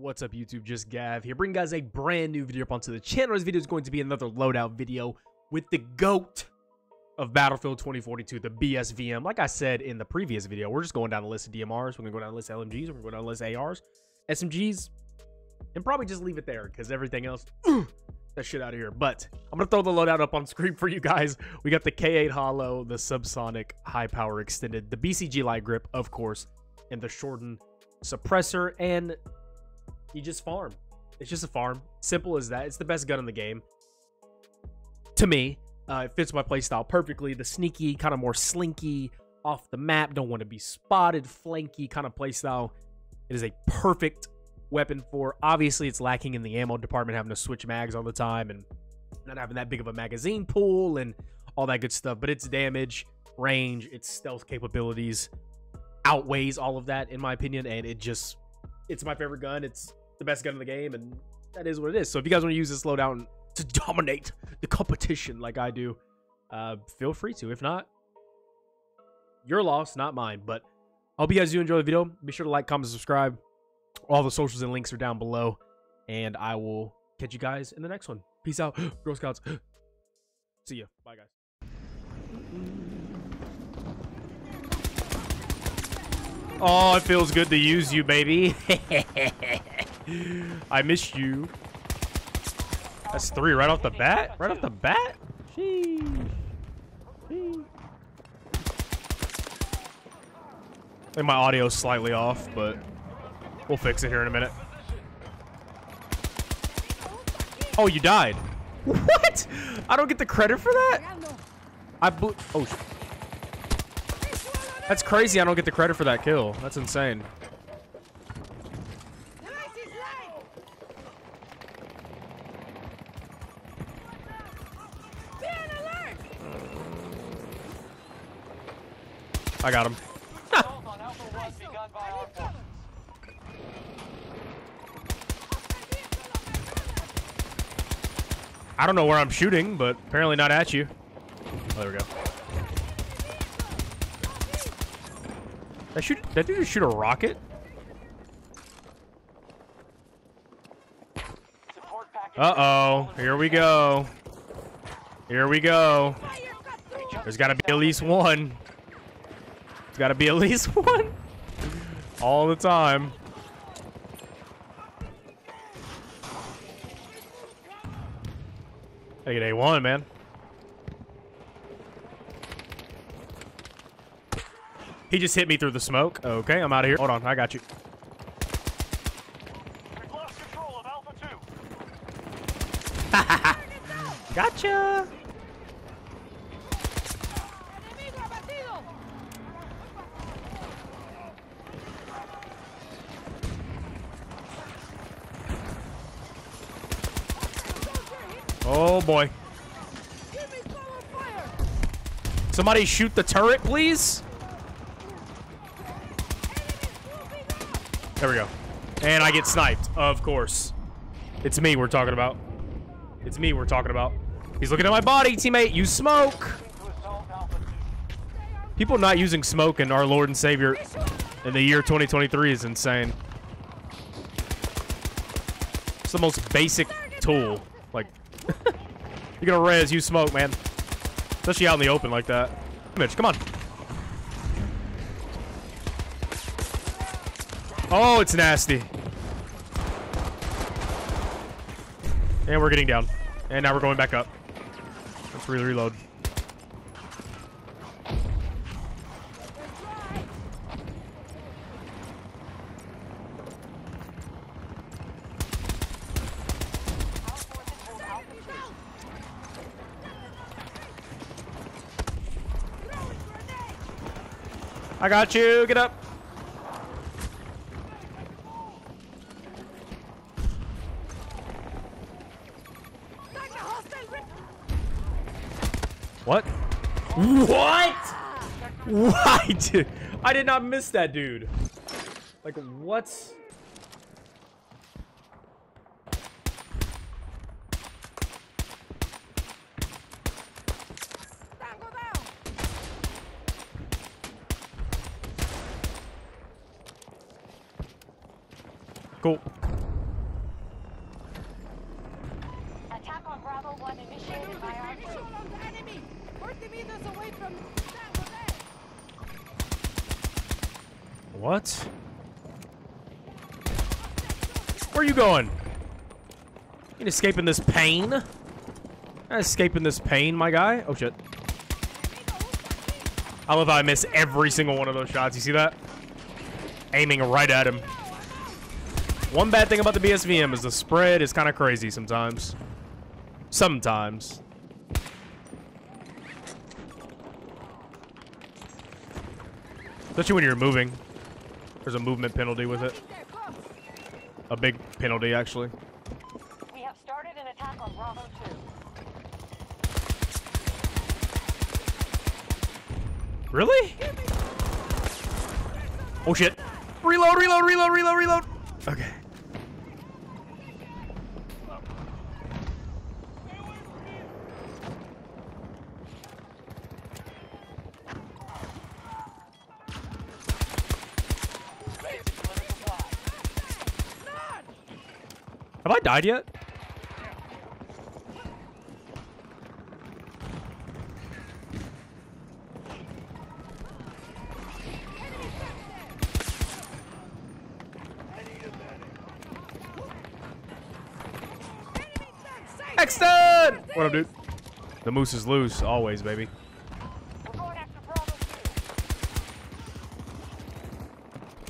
What's up, YouTube? Just Gav here, bringing guys a brand new video up onto the channel. This video is going to be another loadout video with the GOAT of Battlefield 2042, the BSVM. Like I said in the previous video, we're just going down the list of DMRs. We're to go down the list of LMGs. We're to go down the list of ARs, SMGs, and probably just leave it there because everything else, that shit out of here. But I'm going to throw the loadout up on screen for you guys. We got the K8 Holo, the Subsonic High Power Extended, the BCG Light Grip, of course, and the Shorten Suppressor, and you just farm. It's just a farm. Simple as that. It's the best gun in the game. To me, uh, it fits my playstyle perfectly. The sneaky, kind of more slinky, off the map, don't want to be spotted, flanky kind of playstyle. It is a perfect weapon for. Obviously, it's lacking in the ammo department, having to switch mags all the time and not having that big of a magazine pool and all that good stuff. But its damage, range, its stealth capabilities outweighs all of that, in my opinion. And it just, it's my favorite gun. It's the best gun in the game, and that is what it is. So if you guys want to use this loadout to dominate the competition like I do, uh, feel free to. If not, your loss, not mine. But I hope you guys do enjoy the video. Be sure to like, comment, subscribe. All the socials and links are down below. And I will catch you guys in the next one. Peace out, Girl Scouts. See ya. Bye, guys. Oh, it feels good to use you, baby. I miss you. That's three right off the bat? Right off the bat? Sheesh. Sheesh. I think my audio's slightly off, but we'll fix it here in a minute. Oh, you died. What? I don't get the credit for that? I blew... Oh. That's crazy I don't get the credit for that kill. That's insane. I got him. I don't know where I'm shooting, but apparently not at you. Oh, there we go. That shoot that dude just shoot a rocket? Uh-oh. Here we go. Here we go. There's gotta be at least one. There's gotta be at least one. All the time. I get A1, man. He just hit me through the smoke. Okay, I'm out of here. Hold on, I got you. gotcha. Oh boy. Somebody shoot the turret, please. There we go. And I get sniped, of course. It's me we're talking about. It's me we're talking about. He's looking at my body, teammate. You smoke. People not using smoke in our Lord and Savior in the year 2023 is insane. It's the most basic tool. Like, you're gonna res, you smoke, man. Especially out in the open like that. Mitch, come on. Oh, it's nasty. And we're getting down. And now we're going back up. Let's re reload. I got you. Get up. What? What? Why did I did not miss that dude? Like what? Cool. Bravo 1 initiated by our Visual group. on the enemy! 40 meters away from that there! What? Where are you going? You escaping this pain? Not escaping this pain, my guy. Oh shit. I love how I miss every single one of those shots. You see that? Aiming right at him. One bad thing about the BSVM is the spread is kind of crazy sometimes. Sometimes. Especially when you're moving. There's a movement penalty with it. A big penalty, actually. We have started an attack on Bravo 2. Really? Oh shit. Reload, reload, reload, reload, reload. Okay. Have I died yet? Exton! What up, dude? The moose is loose, always, baby. We're going after Bravo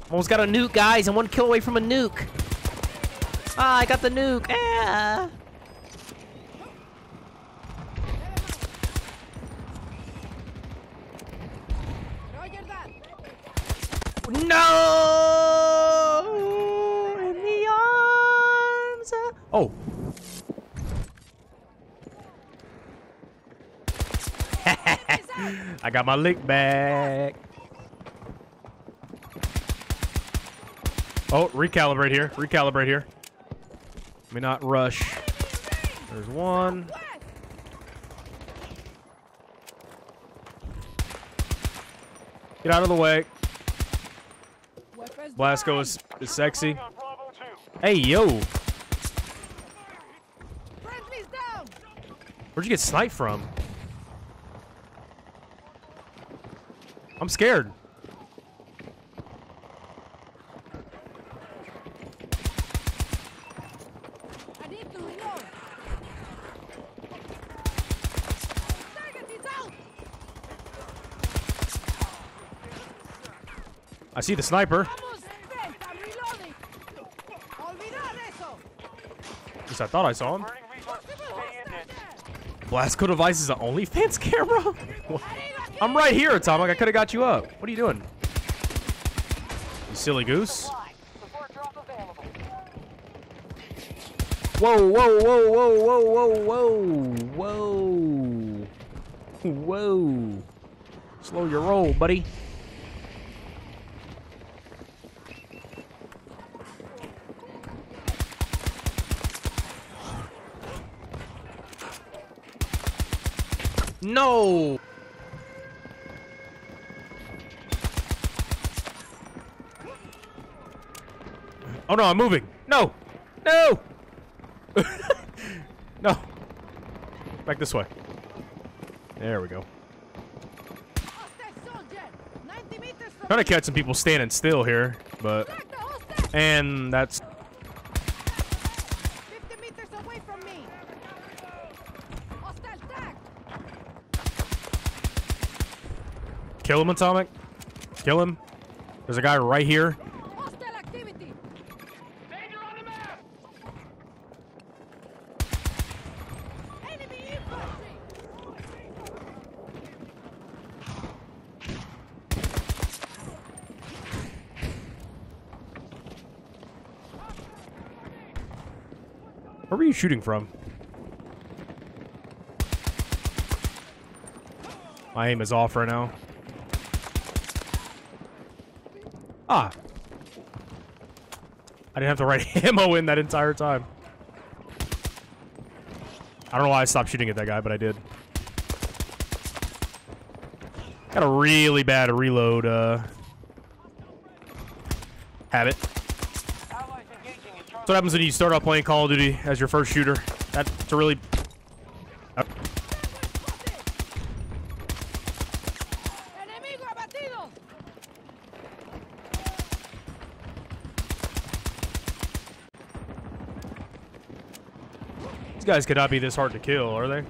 2. Almost got a nuke, guys. I'm one kill away from a nuke. Ah, I got the nuke. Ah. No! In the arms Oh. I got my lick back. Oh, recalibrate here. Recalibrate here. Me not rush. There's one. Get out of the way. Blasco is, is sexy. On Bravo 2. Hey, yo. Where'd you get sniped from? I'm scared. I need to reload! Target is out! I see the sniper. At least I thought I saw him. Blasco device is an OnlyFans camera? What? I'm right here, Atomic. I could have got you up. What are you doing? You silly goose. Available. Whoa, whoa, whoa, whoa, whoa, whoa, whoa. Whoa. Slow your roll, buddy. No! Oh no, I'm moving. No! No! no. Back this way. There we go. Hostile soldier! 90 Trying to catch some people standing still here, but Track the hostile! and that's 50 meters away from me! Hostile tag! Kill him, Atomic. Kill him. There's a guy right here. Where were you shooting from? My aim is off right now. Ah. I didn't have the right ammo in that entire time. I don't know why I stopped shooting at that guy, but I did. Got a really bad reload uh, habit. That's what happens when you start off playing Call of Duty as your first shooter. That's a really These guys could not be this hard to kill, are they?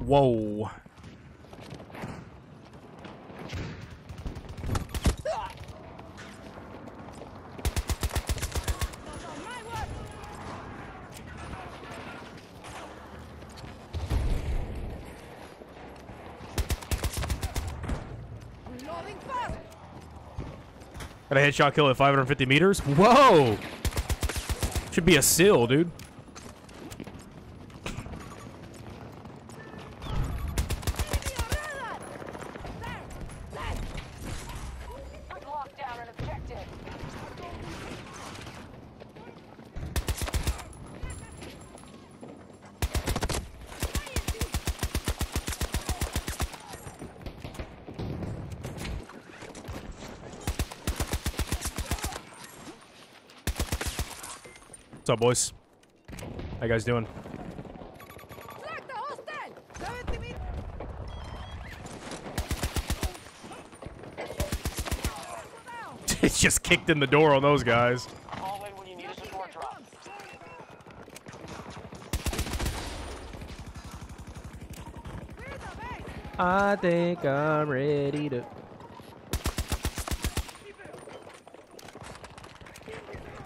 Whoa. Got a headshot kill at 550 meters? Whoa! Should be a seal, dude. What's up, boys? How you guys doing? Select the hostile. 70 meters. it's just kicked in the door on those guys. I think I'm ready to.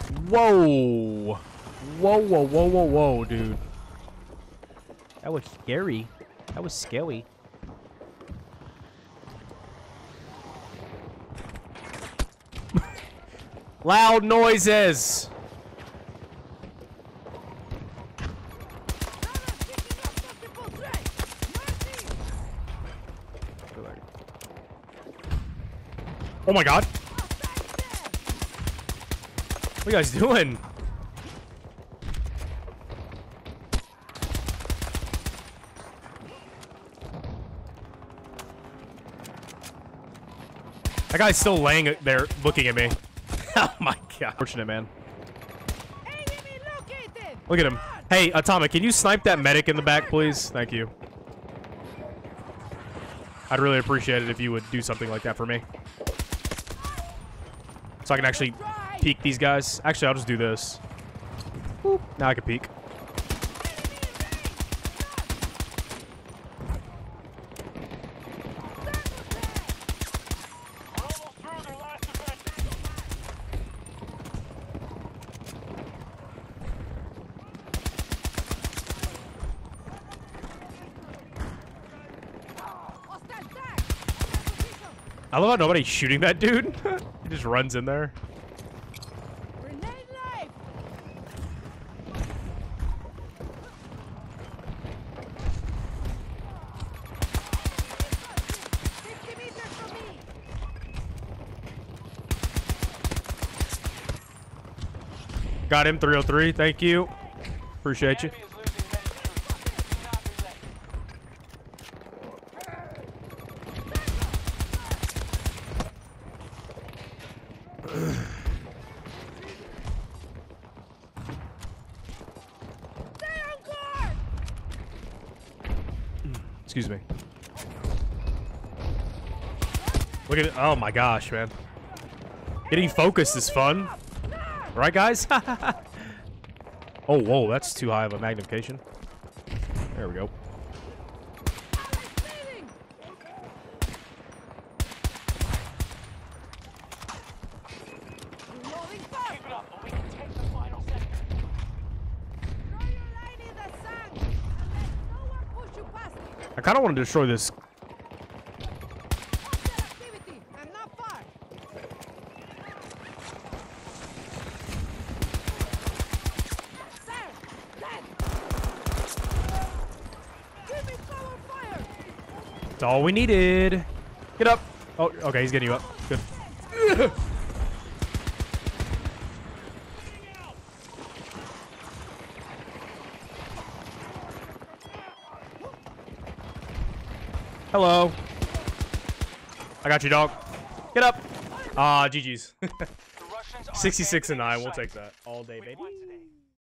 Whoa! Whoa, whoa, whoa, whoa, whoa, dude. That was scary. That was scary. Loud noises! Another kicking up multiple threats. Mercy. Oh my god. Hostile dead. What are you guys doing? That guy's still laying there looking at me. oh my god. Fortunate, man. Look at him. Hey, Atomic, can you snipe that medic in the back, please? Thank you. I'd really appreciate it if you would do something like that for me. So I can actually peek these guys. Actually, I'll just do this. Now I can peek. I love how nobody's shooting that dude. he just runs in there. Got him, 303. Thank you. Appreciate you. Enemy is losing men too. Do not relent. Stay on guard. Excuse me. Look at it. Oh my gosh, man. Getting focused is fun. Right, guys? oh, whoa. That's too high of a magnification. There we go. Bleeding. Reloading fast. Keep it up, but we can take the final sector. Throw your line in the sand and let no one push you past it. I kind of want to destroy this. Hostile activity. I'm not far. Sir, dead. Give me cover fire. That's all we needed. Get up. Oh, okay. He's getting you up. Good. Hello. I got you, dog. Get up. Ah, GG's. Russians are 66 and abandoning 9. We'll take that all day, baby.